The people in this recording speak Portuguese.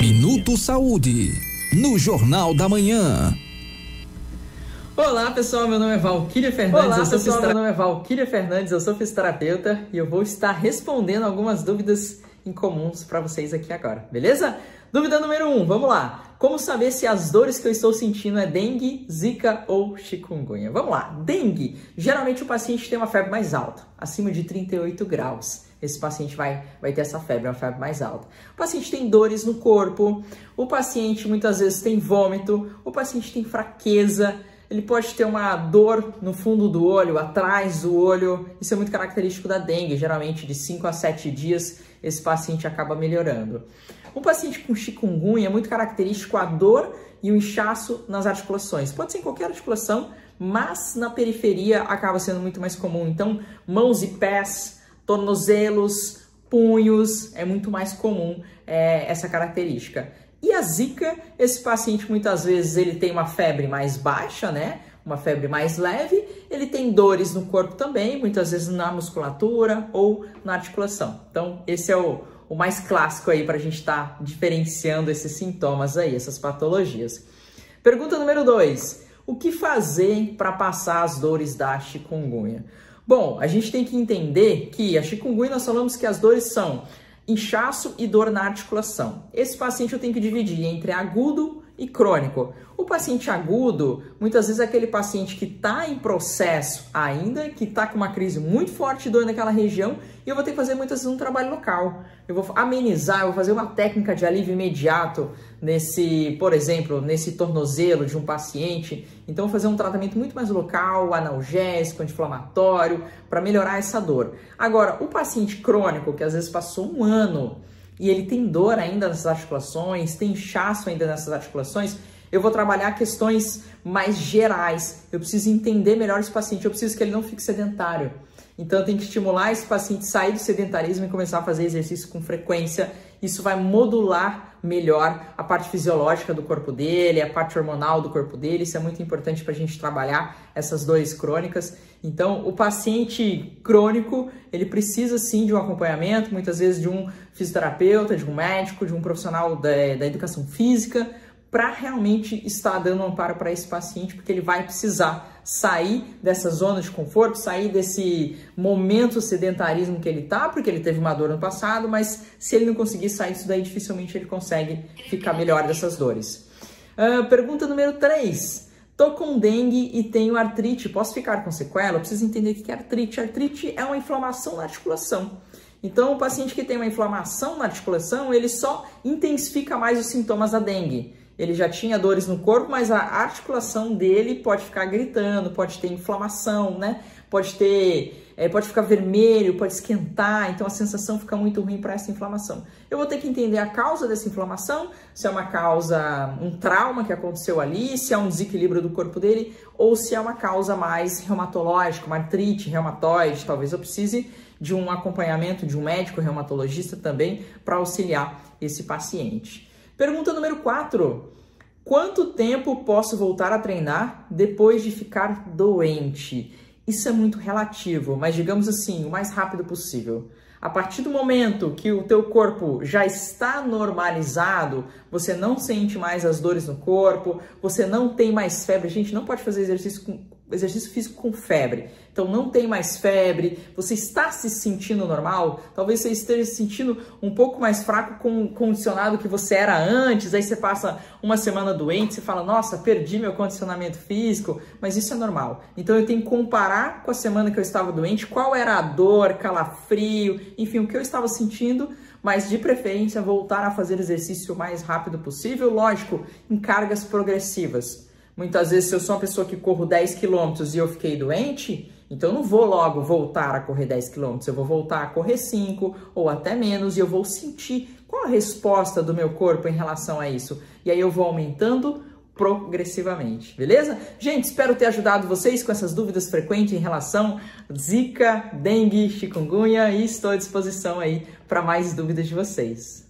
Minuto Saúde, no Jornal da Manhã. Olá pessoal, meu nome é Valquíria Fernandes. Olá, eu sou pessoal, meu nome é Valquíria Fernandes, eu sou fisioterapeuta e eu vou estar respondendo algumas dúvidas incomuns para vocês aqui agora, beleza? Dúvida número 1, um, vamos lá. Como saber se as dores que eu estou sentindo é dengue, zika ou chikungunya? Vamos lá. Dengue, geralmente o paciente tem uma febre mais alta, acima de 38 graus esse paciente vai, vai ter essa febre, uma febre mais alta. O paciente tem dores no corpo, o paciente muitas vezes tem vômito, o paciente tem fraqueza, ele pode ter uma dor no fundo do olho, atrás do olho. Isso é muito característico da dengue, geralmente de 5 a 7 dias esse paciente acaba melhorando. Um paciente com chikungunya é muito característico a dor e o inchaço nas articulações. Pode ser em qualquer articulação, mas na periferia acaba sendo muito mais comum. Então, mãos e pés, tornozelos, punhos, é muito mais comum é, essa característica. E a zika, esse paciente muitas vezes ele tem uma febre mais baixa, né? Uma febre mais leve, ele tem dores no corpo também, muitas vezes na musculatura ou na articulação. Então, esse é o, o mais clássico aí para a gente estar tá diferenciando esses sintomas aí, essas patologias. Pergunta número 2. O que fazer para passar as dores da chikungunya? Bom, a gente tem que entender que a chikungunya nós falamos que as dores são inchaço e dor na articulação. Esse paciente eu tenho que dividir entre agudo e crônico. O paciente agudo, muitas vezes é aquele paciente que está em processo ainda, que está com uma crise muito forte de dor naquela região, e eu vou ter que fazer muitas vezes um trabalho local. Eu vou amenizar, eu vou fazer uma técnica de alívio imediato nesse, por exemplo, nesse tornozelo de um paciente. Então, vou fazer um tratamento muito mais local, analgésico, anti-inflamatório, para melhorar essa dor. Agora, o paciente crônico, que às vezes passou um ano e ele tem dor ainda nessas articulações, tem inchaço ainda nessas articulações, eu vou trabalhar questões mais gerais. Eu preciso entender melhor esse paciente, eu preciso que ele não fique sedentário. Então tenho que estimular esse paciente a sair do sedentarismo e começar a fazer exercício com frequência. Isso vai modular melhor a parte fisiológica do corpo dele, a parte hormonal do corpo dele. Isso é muito importante para a gente trabalhar essas dores crônicas. Então, o paciente crônico, ele precisa sim de um acompanhamento, muitas vezes de um fisioterapeuta, de um médico, de um profissional da, da educação física, para realmente estar dando amparo para esse paciente, porque ele vai precisar sair dessa zona de conforto, sair desse momento sedentarismo que ele tá, porque ele teve uma dor no passado, mas se ele não conseguir sair disso daí, dificilmente ele consegue ficar melhor dessas dores. Uh, pergunta número 3. Tô com dengue e tenho artrite, posso ficar com sequela? Eu preciso entender o que é artrite. Artrite é uma inflamação na articulação. Então, o paciente que tem uma inflamação na articulação, ele só intensifica mais os sintomas da dengue ele já tinha dores no corpo, mas a articulação dele pode ficar gritando, pode ter inflamação, né? Pode ter, é, pode ficar vermelho, pode esquentar, então a sensação fica muito ruim para essa inflamação. Eu vou ter que entender a causa dessa inflamação, se é uma causa, um trauma que aconteceu ali, se é um desequilíbrio do corpo dele, ou se é uma causa mais reumatológica, uma artrite reumatoide, talvez eu precise de um acompanhamento de um médico reumatologista também para auxiliar esse paciente. Pergunta número 4. Quanto tempo posso voltar a treinar depois de ficar doente? Isso é muito relativo, mas digamos assim, o mais rápido possível. A partir do momento que o teu corpo já está normalizado, você não sente mais as dores no corpo, você não tem mais febre. Gente não pode fazer exercício com exercício físico com febre. Então não tem mais febre, você está se sentindo normal, talvez você esteja se sentindo um pouco mais fraco com o condicionado que você era antes, aí você passa uma semana doente, você fala, nossa, perdi meu condicionamento físico, mas isso é normal. Então eu tenho que comparar com a semana que eu estava doente, qual era a dor, calafrio, enfim, o que eu estava sentindo, mas de preferência voltar a fazer exercício o mais rápido possível, lógico, em cargas progressivas. Muitas vezes, se eu sou uma pessoa que corro 10 quilômetros e eu fiquei doente, então eu não vou logo voltar a correr 10 quilômetros, eu vou voltar a correr 5 ou até menos e eu vou sentir qual a resposta do meu corpo em relação a isso. E aí eu vou aumentando progressivamente, beleza? Gente, espero ter ajudado vocês com essas dúvidas frequentes em relação Zika, dengue, chikungunya e estou à disposição aí para mais dúvidas de vocês.